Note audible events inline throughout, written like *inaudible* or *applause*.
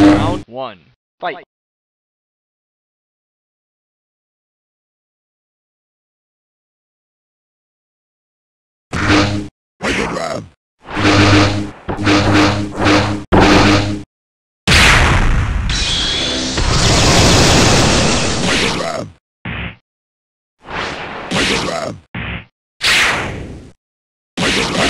Round one. Fight. Fight. Michael Grab. Michael Grab.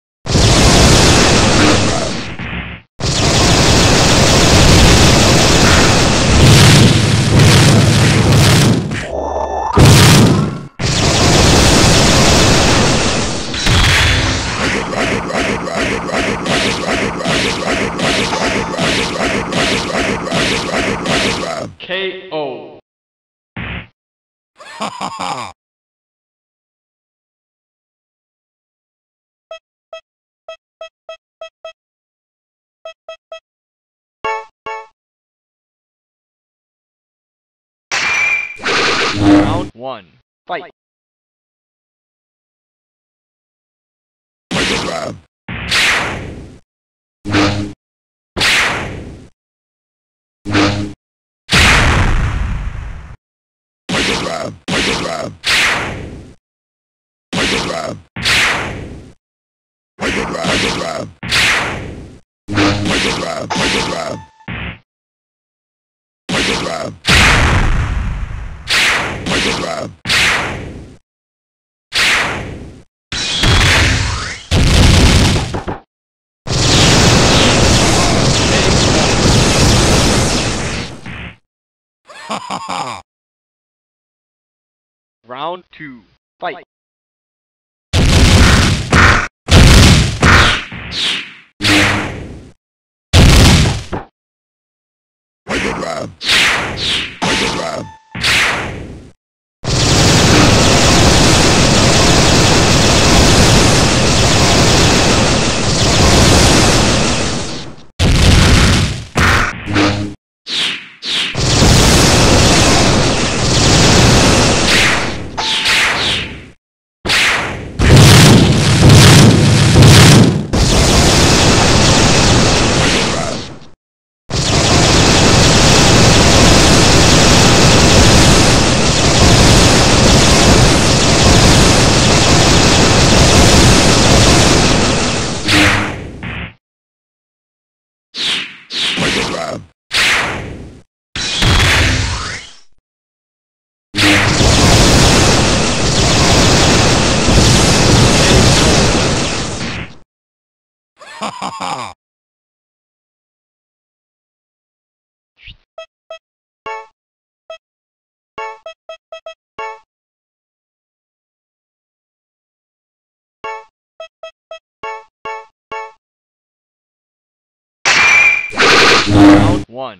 ha Round 1. Fight. Fight. Fight. Michael Grab. Michael Grab. Michael Grab. Michael Grab. Michael Grab. Michael Grab. Michael Grab. Michael Grab. Ha ha ha! round two, fight. Round one.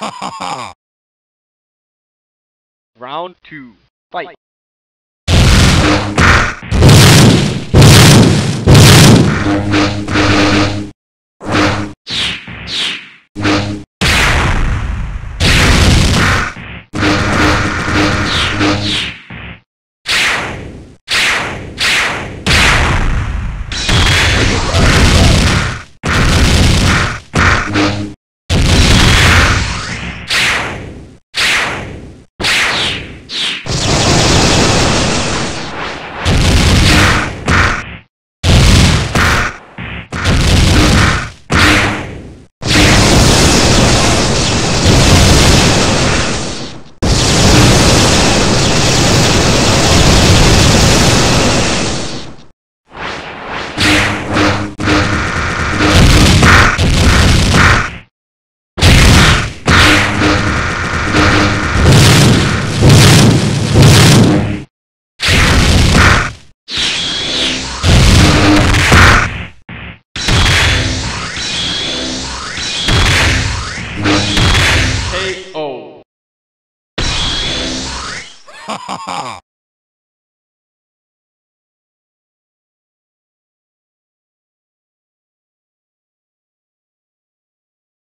*laughs* Round two. Fight. KO. *laughs*